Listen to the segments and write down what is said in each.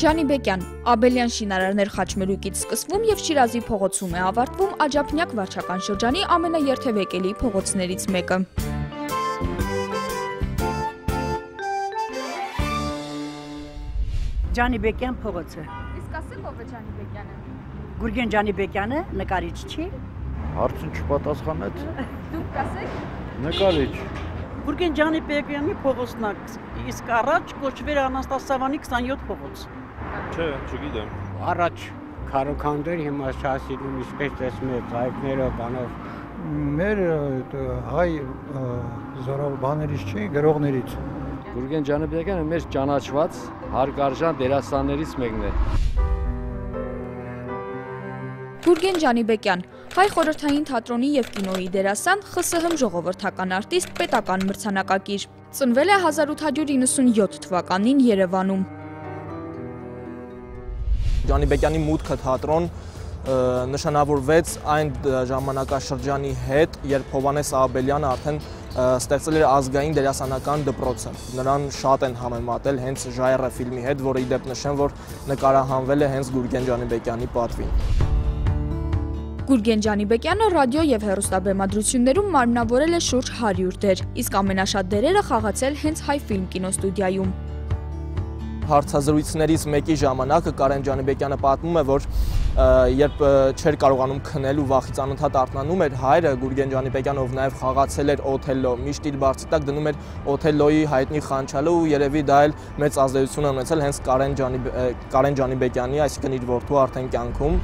Ջանիբեկյան, Աբելյան շինարարներ խաչմերուկից սկսվում եւ Շիրազի փողոցում է ավարտվում Աջափնյակ վարչական շրջանի ամենաերթևեկելի փողոցներից մեկը։ Ջանիբեկյան փողոցը։ Իսկ ասեք ով է Ջանիբեկյանը։ Գուրգեն Ջանիբեկյանը նկարիչ չի։ Հարցին չպատասխանեց։ Դուք կասեք։ Նկարիչ։ Գուրգեն Ջանիբեկյանի փողոցն է, իսկ առաջ կոչվեր Անաստասավանի 27 փողոց։ Չէ, չգիտեմ։ Առաջ քարոքանդեր հիմա շասիլում իսպես տեսնում եք հայկները բանով մեր հայ զորավարներից չի, գրողներից։ Գուրգեն Ջանաբեկյանը մեր ճանաչված հարգարժան դերասաններից մեկն է։ Գուրգեն Ջանիբեկյան, հայ խորհրդային թատրոնի եւ կինոյի դերասան, ԽՍՀՄ ժողովրդական արտիստ, պետական մրցանակակիր։ Ծնվել է 1897 թվականին Երևանում։ Ջանիբեկյանի մուտքը թատրոն նշանավորվեց այն ժամանակաշրջանի հետ, երբ Հովանես Աբելյանը արդեն ստեղծել էր ազգային դերասանական դպրոցը։ Նրան շատ են համեմատել հենց Ժայռը ֆիլմի հետ, որը իդեպ նշեմ, որ նկարահանվել է հենց Գուրգեն Ջանիբեկյանի պատվին։ Գուրգեն Ջանիբեկյանը ռադիո եւ հեռուստաբեմադրություններում մարմնավորել է շուրջ 100 դեր, իսկ ամենաշատ դերերը խաղացել հենց Հայ ֆիլմ կինոստուդիայում հարցազրույցներից մեկի ժամանակ Կարեն Ջանիբեկյանը պատմում է, որ երբ չէր կարողանում քնել ու վախից անընդհատ արթնանում էր հայրը Գուրգեն Ջանիբեկյանը, ով նաև խաղացել էր Օթելլո, միշտ իր բարձի տակ դնում էր Օթելլոյի հայտնի խանչալը ու երևի դա էլ մեծ ազդեցություն ունեցել հենց Կարեն Ջանի Կարեն Ջանիբեկյանի, այսինքն իր որդու արդեն կյանքում։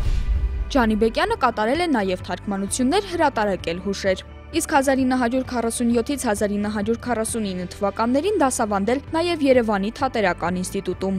Ջանիբեկյանը կատարել է նաև թարգմանություններ հրատարակել հուշեր։ Իսկ 1947-ից 1949 թվականներին դասավանդել նաև Երևանի Թատերական ինստիտուտում։